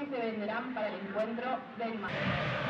que se venderán para el encuentro del mar.